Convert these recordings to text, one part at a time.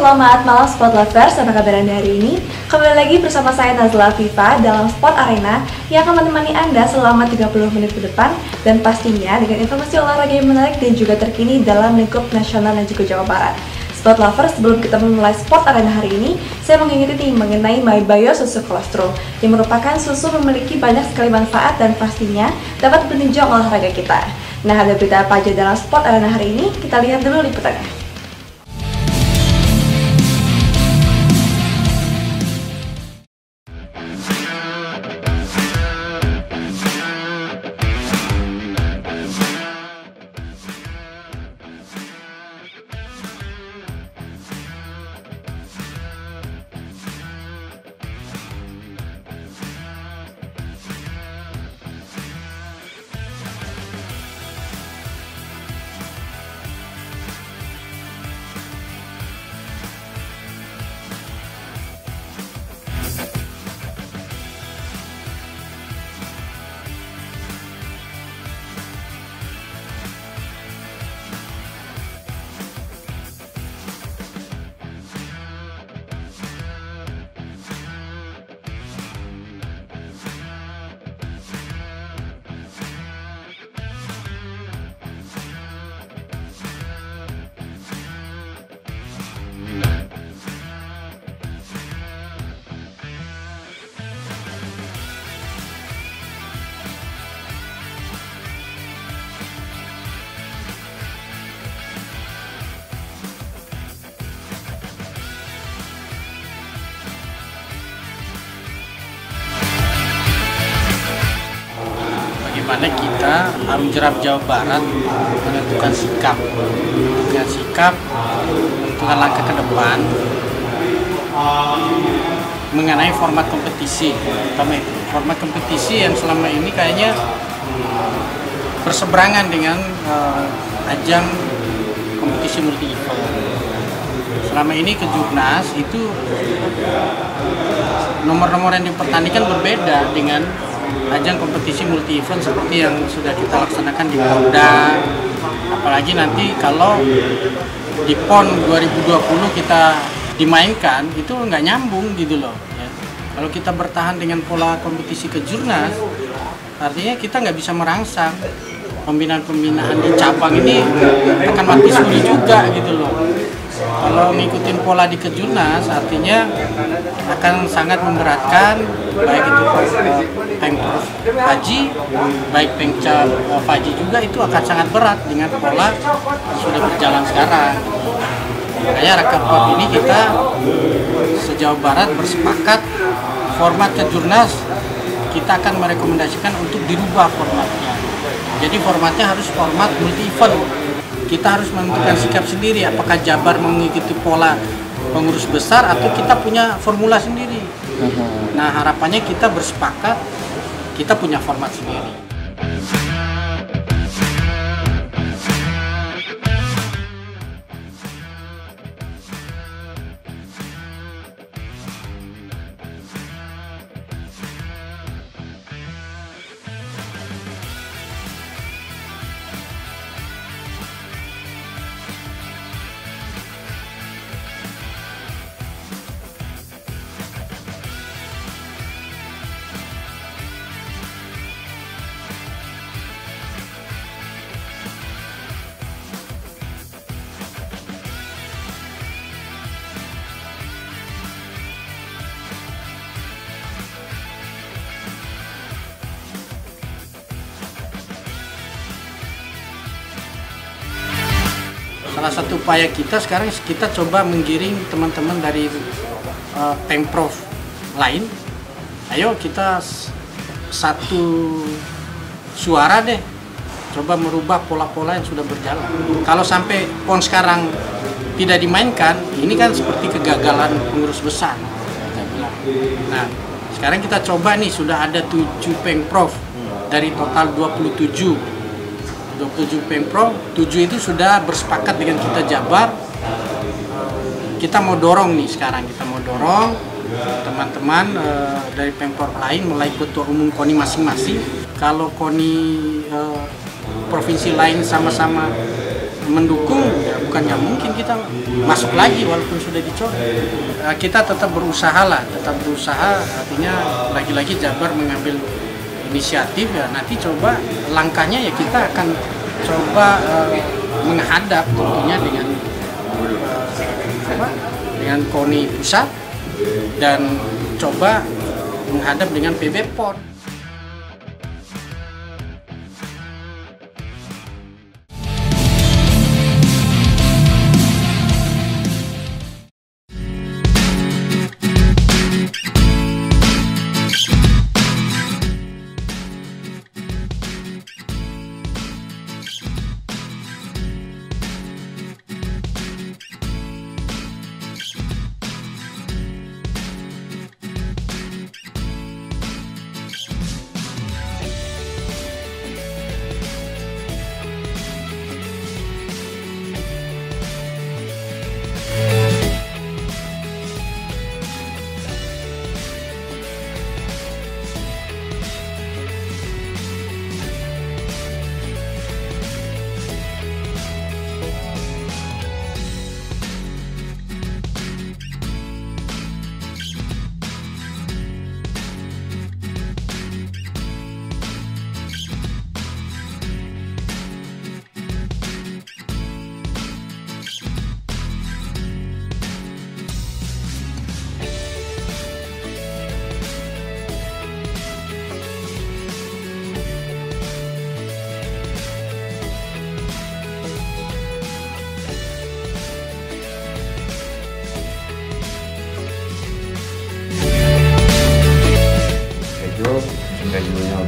Selamat malam Sport Lovers, apa kabar Anda hari ini? Kembali lagi bersama saya Nazla Viva dalam Sport Arena yang akan menemani Anda selama 30 menit ke depan dan pastinya dengan informasi olahraga yang menarik dan juga terkini dalam lingkup nasional dan juga Jawa Barat. Sport Lovers, sebelum kita memulai Sport Arena hari ini, saya mengingatkan mengenai My Bio Susu Kolostrum yang merupakan susu memiliki banyak sekali manfaat dan pastinya dapat menunjang olahraga kita. Nah, ada berita apa aja dalam Sport Arena hari ini? Kita lihat dulu liputannya. Bagaimana kita harus jerap Jawa Barat menentukan sikap. Menentukan sikap menentukan langkah ke depan mengenai format kompetisi terutama itu format kompetisi yang selama ini kayaknya berseberangan dengan uh, ajang kompetisi multi event. Selama ini kejurnas itu nomor-nomor yang dipertandingkan berbeda dengan ajang kompetisi multi event seperti yang sudah kita laksanakan di Polda apalagi nanti kalau di PON 2020 kita dimainkan itu nggak nyambung gitu loh ya. kalau kita bertahan dengan pola kompetisi kejurnas artinya kita nggak bisa merangsang. Pembinaan-pembinaan di cabang ini akan mati suri juga gitu loh kalau ngikutin pola di kejurnas artinya akan sangat memberatkan baik itu uh, pemprov Haji baik pengcap uh, Haji juga itu akan sangat berat dengan pola sudah berjalan sekarang. Makanya Rakapot ini kita sejauh barat bersepakat format kejurnas kita akan merekomendasikan untuk dirubah formatnya. Jadi formatnya harus format multi event kita harus menentukan sikap sendiri apakah Jabar mengikuti pola pengurus besar atau kita punya formula sendiri. Nah harapannya kita bersepakat kita punya format sendiri. Salah satu upaya kita sekarang kita coba menggiring teman-teman dari uh, pemprov lain. Ayo kita satu suara deh. Coba merubah pola-pola yang sudah berjalan. Kalau sampai pon sekarang tidak dimainkan ini kan seperti kegagalan pengurus besar. Nah sekarang kita coba nih sudah ada tujuh pemprov. Dari total 27 27 Pemprov, 7 itu sudah bersepakat dengan kita Jabar. Kita mau dorong nih sekarang, kita mau dorong teman-teman uh, dari Pemprov lain mulai ketua umum KONI masing-masing. Kalau KONI uh, provinsi lain sama-sama mendukung ya bukan nggak mungkin kita masuk lagi walaupun sudah dicoret uh, kita tetap berusaha lah tetap berusaha artinya lagi-lagi Jabar mengambil inisiatif ya nanti coba langkahnya ya kita akan coba uh, menghadap tentunya dengan uh, apa dengan KONI pusat dan coba menghadap dengan PB PON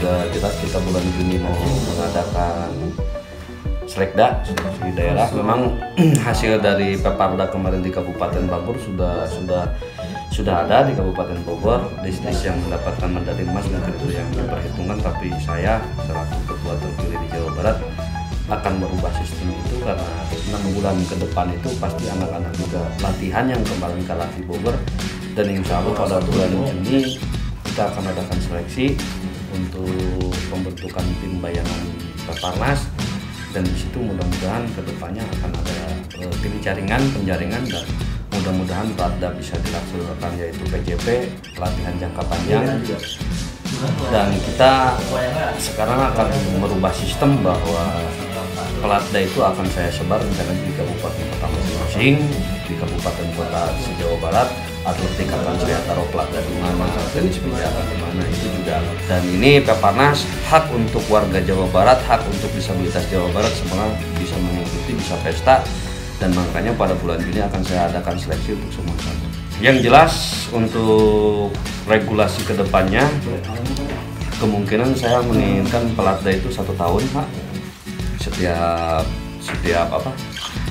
udah jelas kita bulan Juni mau mengadakan selekda di daerah. Memang hasil dari Peparda kemarin di Kabupaten Bogor sudah sudah sudah ada di Kabupaten Bogor. List-list yang mendapatkan medali emas mungkin itu yang diperhitungkan. Tapi saya selaku ketua terpilih di Jawa Barat akan merubah sistem itu karena enam bulan ke depan itu pasti anak-anak juga latihan yang kemarin kalah di Bogor. Dan insya Allah pada bulan Juni kita akan adakan seleksi untuk pembentukan tim bayangan Peparnas dan di situ mudah-mudahan ke depannya akan ada uh, tim jaringan penjaringan dan mudah-mudahan pada bisa dilaksanakan yaitu PJP pelatihan jangka panjang. Dan kita sekarang akan merubah sistem bahwa pelatda itu akan saya sebar rencana di kabupaten kota masing-masing di kabupaten kota Jawa Barat atletik akan saya taruh pelatda di mana tenis meja di mana itu juga. Dan ini Peparnas hak untuk warga Jawa Barat hak untuk disabilitas Jawa Barat semua bisa mengikuti bisa pesta. Dan makanya pada bulan ini akan saya adakan seleksi untuk semua satu yang jelas untuk regulasi ke depannya kemungkinan saya menginginkan pelatda itu satu tahun pak. Setiap setiap apa?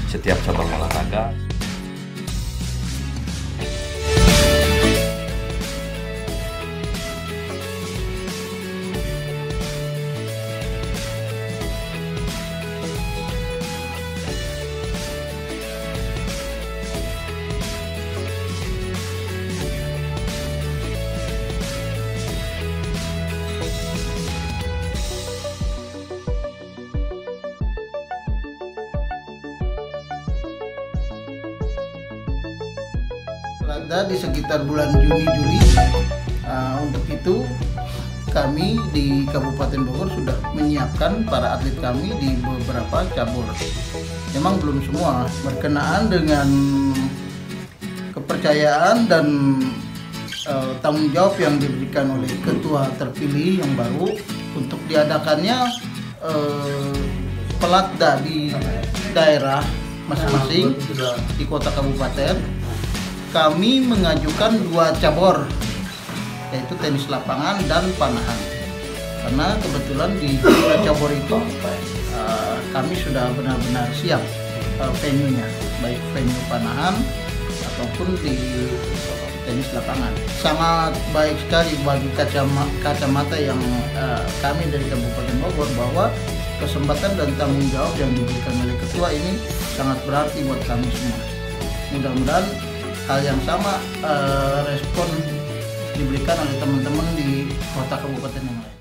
Setiap cabang olahraga ada di sekitar bulan Juni Juli. Uh, untuk itu kami di Kabupaten Bogor sudah menyiapkan para atlet kami di beberapa cabur. Memang belum semua berkenaan dengan kepercayaan dan uh, tanggung jawab yang diberikan oleh ketua terpilih yang baru untuk diadakannya uh, pelatda di daerah masing-masing di kota kabupaten kami mengajukan dua cabur yaitu tenis lapangan dan panahan. Karena kebetulan di dua cabur itu uh, kami sudah benar-benar siap uh, venue-nya. Baik venue panahan ataupun di tenis lapangan. Sangat baik sekali bagi kacamata, kacamata yang uh, kami dari Kabupaten Bogor bahwa kesempatan dan tanggung jawab yang diberikan oleh ketua ini sangat berarti buat kami semua. Mudah-mudahan hal yang sama uh, respon diberikan oleh teman-teman di kota kabupaten yang lain.